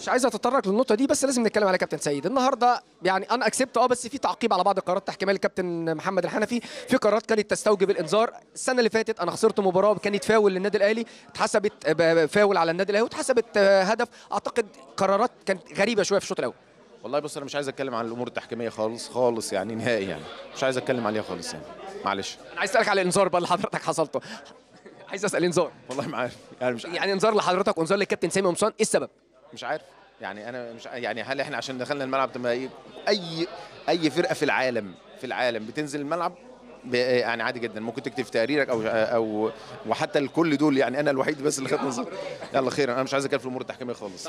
مش عايز اتطرق للنقطة دي بس لازم نتكلم على كابتن سيد. النهارده يعني أنا اكسبت آه بس في تعقيب على بعض القرارات التحكيميه للكابتن محمد الحنفي. في قرارات كانت تستوجب الإنذار. السنة اللي فاتت أنا خسرت مباراة كانت فاول للنادي الأهلي اتحسبت ب- فاول على النادي الأهلي واتحسبت آه، هدف. أعتقد قرارات كانت غريبة شوية في الشوط الأول. والله بص أنا مش عايز أتكلم عن الأمور التحكيمية خالص خالص يعني نهائي يعني. مش عايز أتكلم عليها خالص يعني. معلش. أنا عايز أسألك على الانذار بقى اللي حضرتك حصلته. عايز أسأل إنذار. والله ما عارف. يعني مش يعني إنذار لحضرتك وانذار للكابتن سامي قمصان إيه السبب؟ مش عارف. يعني أنا مش يعني هل إحنا عشان دخلنا الملعب إيه؟ أي أي فرقة في العالم في العالم بتنزل الملعب يعني عادي جدا. ممكن تكتب في تقريرك أو أو وحتى الكل دول يعني أنا الوحيد بس اللي خدت نظر يلا خير أنا مش عايز اتكلم في الأمور التحكيمية خالص.